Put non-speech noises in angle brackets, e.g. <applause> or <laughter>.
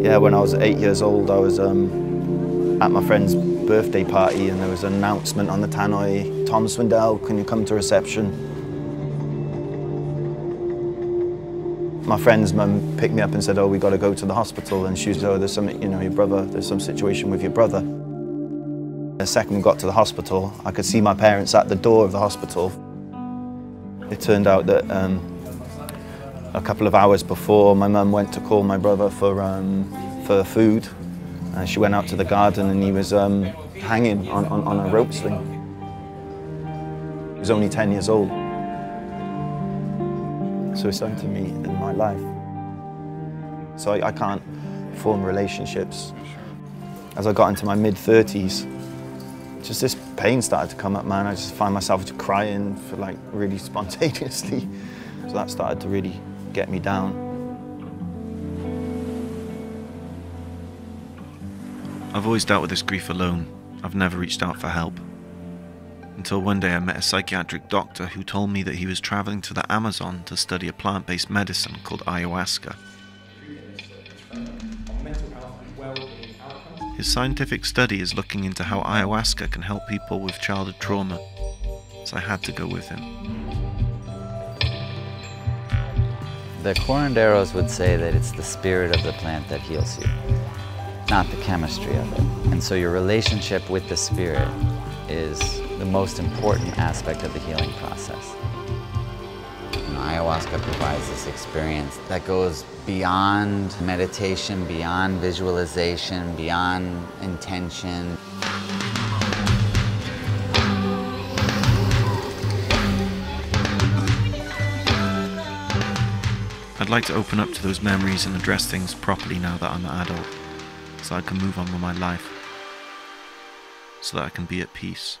Yeah, when I was eight years old, I was um, at my friend's birthday party and there was an announcement on the tannoy, Tom Swindell, can you come to reception? My friend's mum picked me up and said, oh, we got to go to the hospital. And she said, oh, there's some, you know, your brother, there's some situation with your brother. The second we got to the hospital, I could see my parents at the door of the hospital. It turned out that um, a couple of hours before, my mum went to call my brother for, um, for food. Uh, she went out to the garden and he was um, hanging on, on, on a rope swing. He was only 10 years old. So it's done to me in my life. So I, I can't form relationships. As I got into my mid-30s, just this pain started to come up, man. I just find myself crying for like really <laughs> spontaneously. So that started to really get me down. I've always dealt with this grief alone. I've never reached out for help. Until one day I met a psychiatric doctor who told me that he was traveling to the Amazon to study a plant based medicine called ayahuasca. His scientific study is looking into how ayahuasca can help people with childhood trauma, so I had to go with him. The curanderos would say that it's the spirit of the plant that heals you, not the chemistry of it. And so your relationship with the spirit is the most important aspect of the healing process. You know, ayahuasca provides this experience that goes beyond meditation, beyond visualization, beyond intention. I'd like to open up to those memories and address things properly now that I'm an adult, so I can move on with my life, so that I can be at peace.